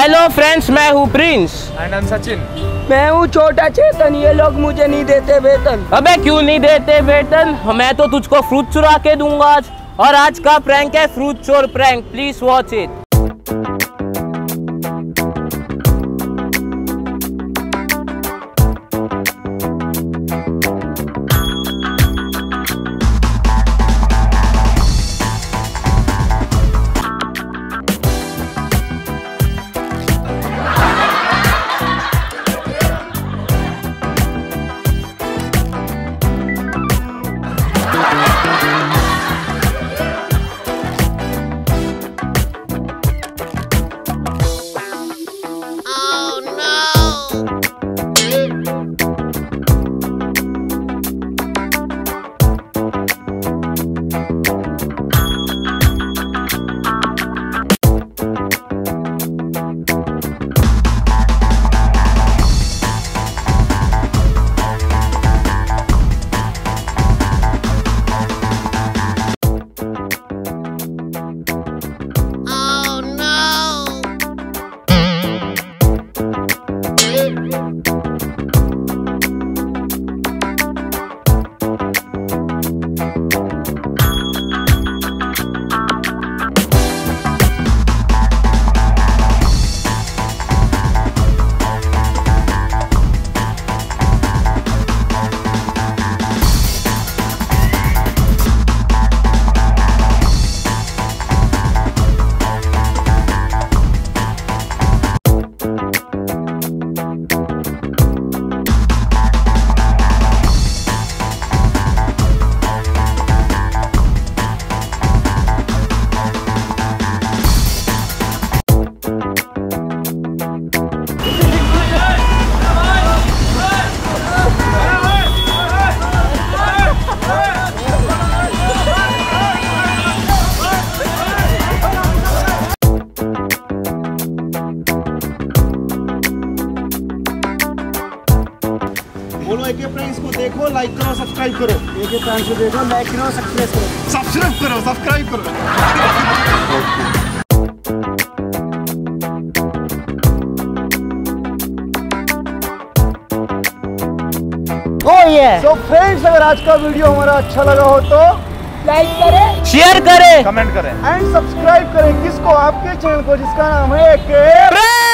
Hello friends मैं हूँ Prince and I am Sachin मैं हूँ छोटा चेतन ये लोग मुझे नहीं देते वेतन। अबे क्यों नहीं देते वेतन? मैं तो तुझको फ्रूट चुरा के दूँगा आज। और आज का प्रैंक है फ्रूट चोर प्रैंक प्लीज़ वॉच इट बोलो एक फ्रेंड्स को देखो लाइक करो सब्सक्राइब करो। एक फ्रेंड्स को देखो लाइक करो सब्सक्राइब करो। सब्सक्राइब करो सब्सक्राइब करो। तो फ्रेंड्स अगर आज का वीडियो हमारा अच्छा लगा हो तो लाइक करें। शेयर करें। कमेंट करें। एंड सब्सक्राइब करें किसको? आपके चैनल को जिसका नाम है के